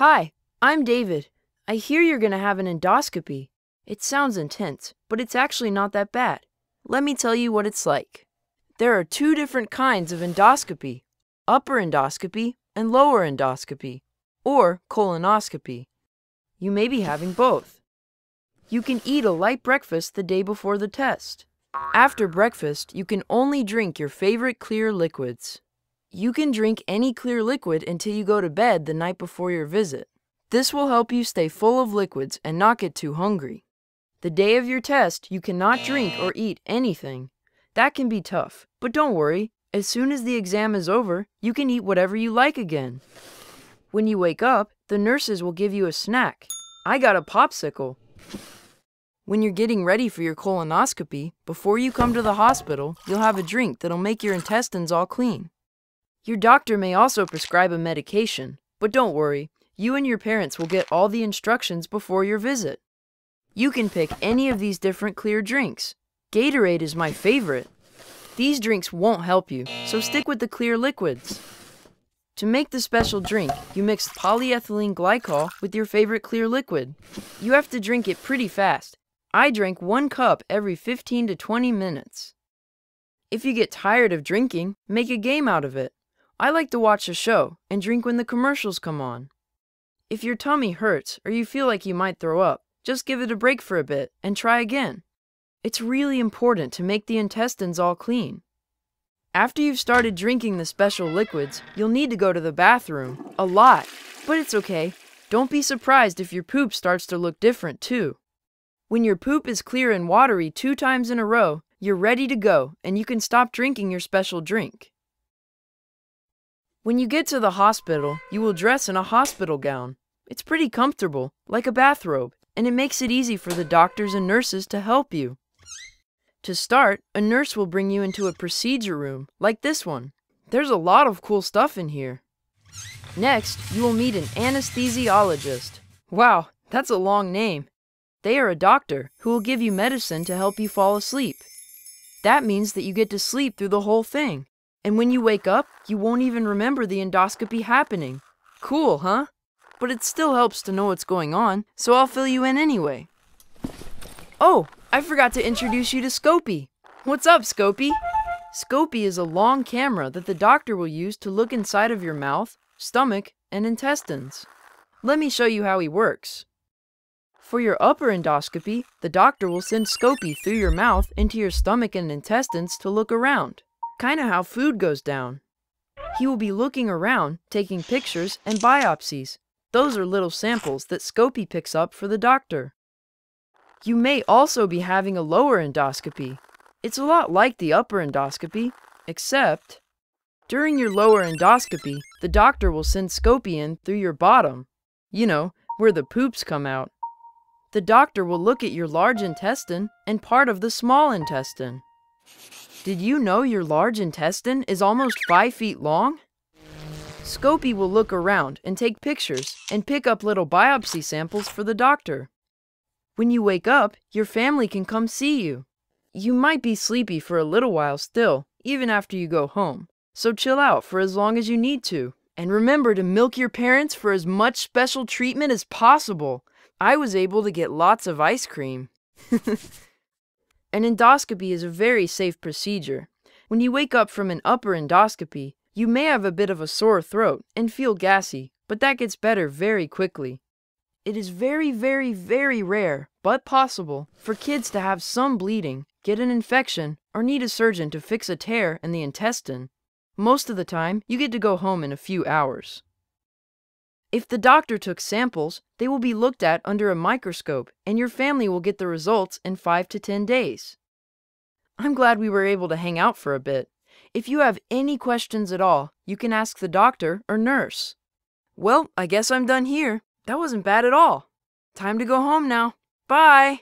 Hi, I'm David. I hear you're going to have an endoscopy. It sounds intense, but it's actually not that bad. Let me tell you what it's like. There are two different kinds of endoscopy upper endoscopy and lower endoscopy, or colonoscopy. You may be having both. You can eat a light breakfast the day before the test. After breakfast, you can only drink your favorite clear liquids. You can drink any clear liquid until you go to bed the night before your visit. This will help you stay full of liquids and not get too hungry. The day of your test, you cannot drink or eat anything. That can be tough, but don't worry. As soon as the exam is over, you can eat whatever you like again. When you wake up, the nurses will give you a snack. I got a popsicle. When you're getting ready for your colonoscopy, before you come to the hospital, you'll have a drink that'll make your intestines all clean. Your doctor may also prescribe a medication, but don't worry, you and your parents will get all the instructions before your visit. You can pick any of these different clear drinks. Gatorade is my favorite. These drinks won't help you, so stick with the clear liquids. To make the special drink, you mix polyethylene glycol with your favorite clear liquid. You have to drink it pretty fast. I drink one cup every 15 to 20 minutes. If you get tired of drinking, make a game out of it. I like to watch a show and drink when the commercials come on. If your tummy hurts or you feel like you might throw up, just give it a break for a bit and try again. It's really important to make the intestines all clean. After you've started drinking the special liquids, you'll need to go to the bathroom. A lot. But it's okay. Don't be surprised if your poop starts to look different too. When your poop is clear and watery two times in a row, you're ready to go and you can stop drinking your special drink. When you get to the hospital, you will dress in a hospital gown. It's pretty comfortable, like a bathrobe, and it makes it easy for the doctors and nurses to help you. To start, a nurse will bring you into a procedure room, like this one. There's a lot of cool stuff in here. Next, you will meet an anesthesiologist. Wow, that's a long name. They are a doctor who will give you medicine to help you fall asleep. That means that you get to sleep through the whole thing. And when you wake up, you won't even remember the endoscopy happening. Cool, huh? But it still helps to know what's going on, so I'll fill you in anyway. Oh, I forgot to introduce you to Scopy. What's up, Scopy? Scopy is a long camera that the doctor will use to look inside of your mouth, stomach, and intestines. Let me show you how he works. For your upper endoscopy, the doctor will send Scopy through your mouth into your stomach and intestines to look around. Kinda how food goes down. He will be looking around, taking pictures and biopsies. Those are little samples that Scopy picks up for the doctor. You may also be having a lower endoscopy. It's a lot like the upper endoscopy, except during your lower endoscopy, the doctor will send Scopy in through your bottom, you know, where the poops come out. The doctor will look at your large intestine and part of the small intestine. Did you know your large intestine is almost 5 feet long? Scopy will look around and take pictures and pick up little biopsy samples for the doctor. When you wake up, your family can come see you. You might be sleepy for a little while still, even after you go home, so chill out for as long as you need to. And remember to milk your parents for as much special treatment as possible. I was able to get lots of ice cream. An endoscopy is a very safe procedure. When you wake up from an upper endoscopy, you may have a bit of a sore throat and feel gassy, but that gets better very quickly. It is very, very, very rare, but possible, for kids to have some bleeding, get an infection, or need a surgeon to fix a tear in the intestine. Most of the time, you get to go home in a few hours. If the doctor took samples, they will be looked at under a microscope, and your family will get the results in 5 to 10 days. I'm glad we were able to hang out for a bit. If you have any questions at all, you can ask the doctor or nurse. Well, I guess I'm done here. That wasn't bad at all. Time to go home now. Bye!